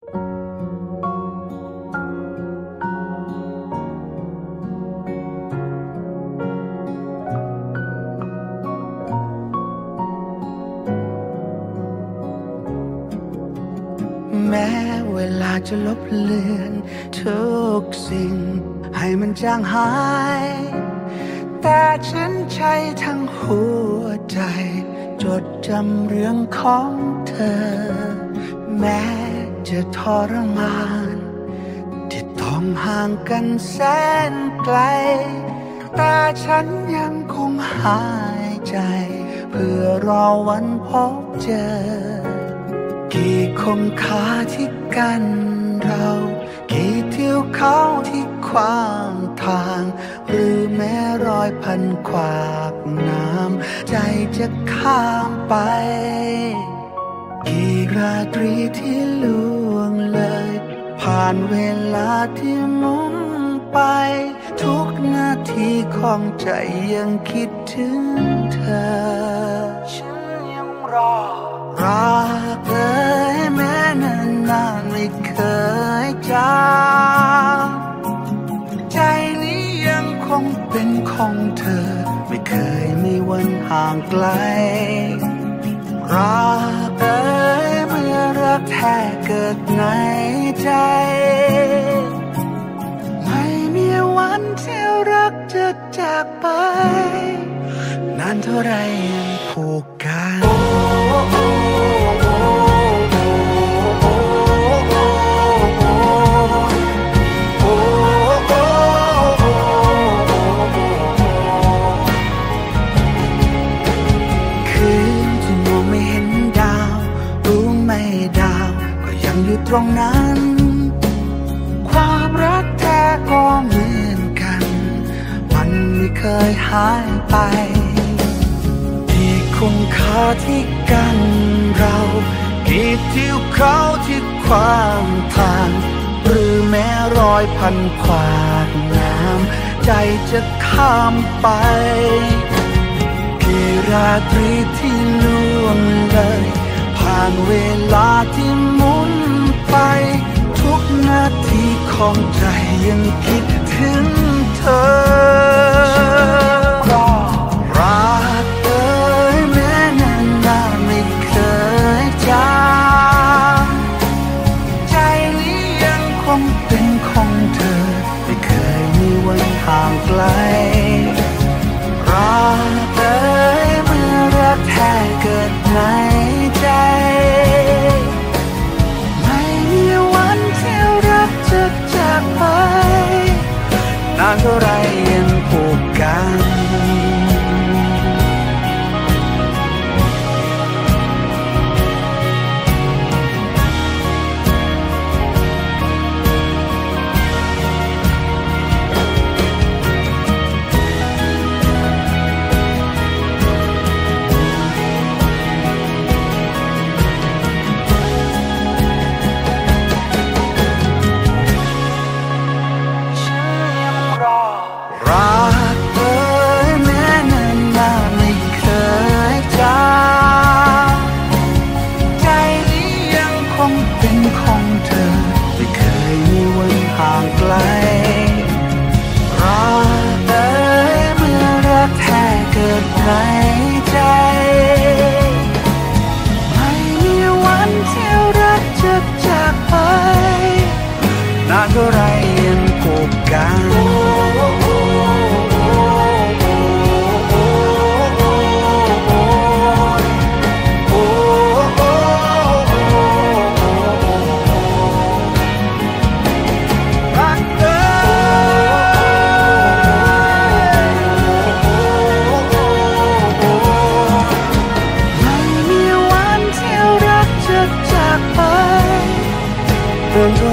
แม้เวลาจะลบเลือนทุกสิ่ง ให้มันจางหาย แต่ฉันใช้ทั้งหัวใจ จดจำเรื่องของเธอ แม้ จะทรมาน ที่ต้องห่างกันแสนไกล แต่ฉันยังคงหายใจ เพื่อรอวันพบเจอ กี่คมขาที่กันเรา กี่เที่ยวเขาที่ขวางทาง หรือแม้รอยพันขวากน้ำใจจะข้ามไป กี่ราตรีที่ล่วงเลย ผ่านเวลาที่มุนไป ทุกนาทีของใจยังคิดถึงเธอ ฉันยังรอรักเอ่ยแม้นานนานไม่เคยจางใจนี้ยังคงเป็นของเธอ ไม่เคยมีวันห่างไกล รักเอ่ยเมื่อรักแท้เกิดในใจ ไม่มีวันที่รักจะจากไป นานเท่าไรยังผูกกัน ตรงนั้น ความรักแท้ก็เหมือนกัน มันไม่เคยหายไป ที่คุณค่าที่กันเรากี่ที่เขาที่ความทางหรือแม้รอยพันขวากน้ำใจจะข้ามไปกี่ราตรีที่ล่วงเลย ผ่านเวลาที่หมุน ไป ทุกนาทีของใจยังคิดถึงเธอ กิ เ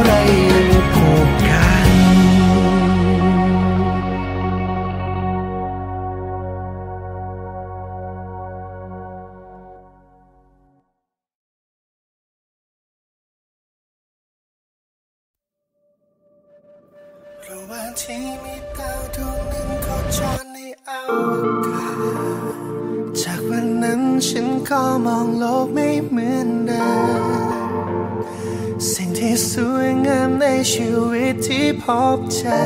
ที่สวยงามในชีวิตที่พบเจอ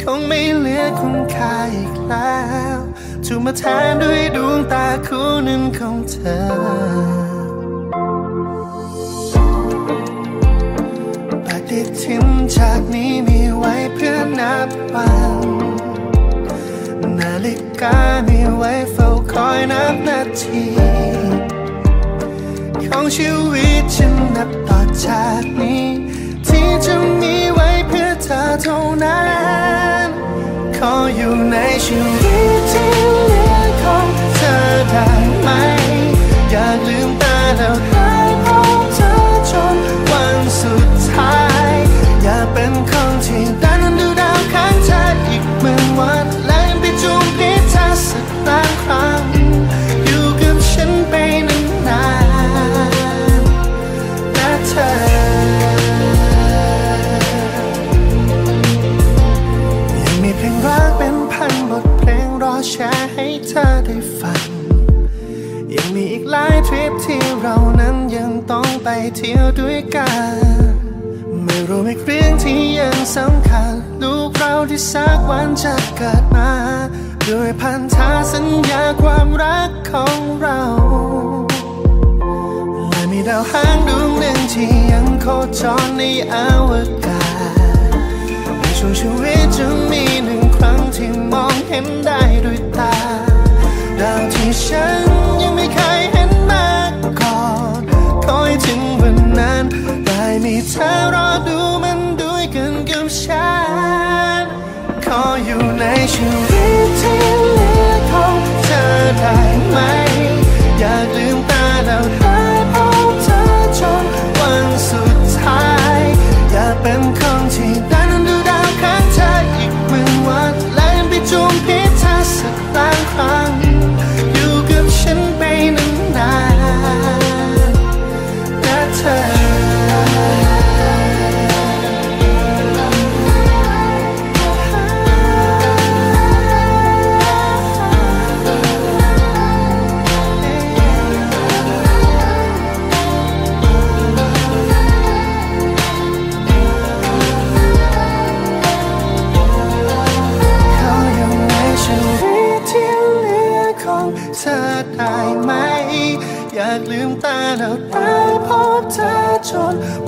คงไม่เหลือคุณค่าอีกแล้วถูกมาแทนด้วยดวงตาคู่หนึ่งของเธอ ปฏิทินจากนี้มีไว้เพื่อนับวันนาฬิกามีไว้เฝ้าคอยนับนาทีของชีวิตฉันนับ จากนี้ ที่จะมีไว้เพื่อเธอเท่านั้น ขออยู่ในชีวิต ได้ฟัง ยังมีอีกหลายทริปที่เรานั้นยังต้องไปเที่ยวด้วยกัน ไม่รู้อีกเรื่องที่ยังสำคัญ ลูกเราที่สักวันจะเกิดมา ด้วยพันธาสัญญาความรักของเราและมีดาวหางดวงหนึ่งที่ยังโคจรในอวกาศในช่วงชีวิตจะมีหนึ่งครั้งที่มองเห็นได้ด้วยตา ด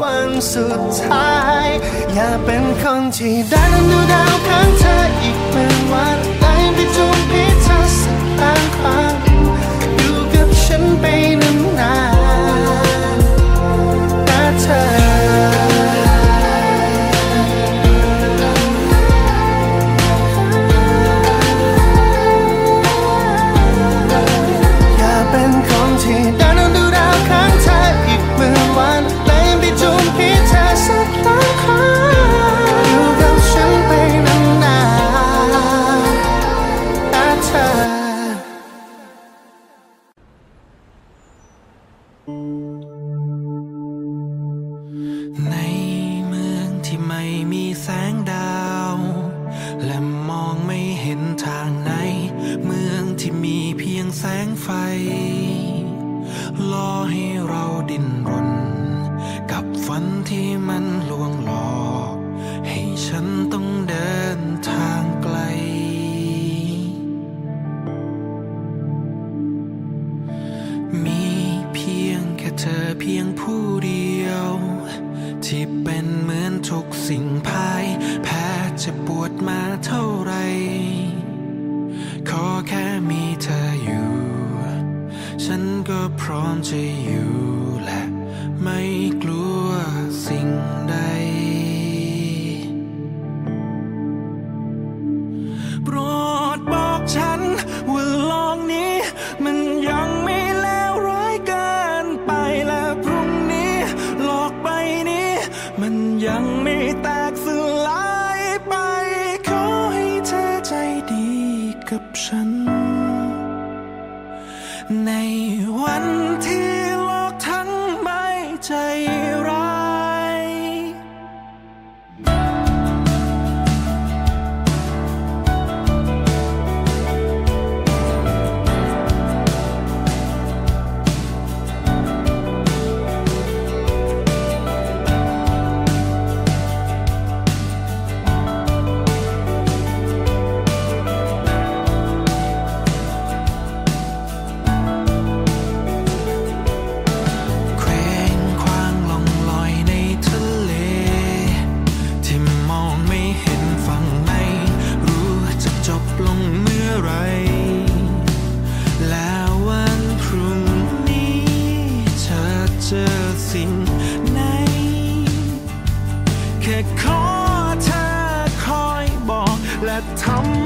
วันสุดท้าย อย่าเป็นคนที่ได้นั้นดูดาวข้างเธออีกเป็นวันไล่ไปจูงพิษเธอสักล้านครั้งอยู่กับฉันไป แค่ แค่ขอเธอคอยบอกและทำ